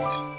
Bye.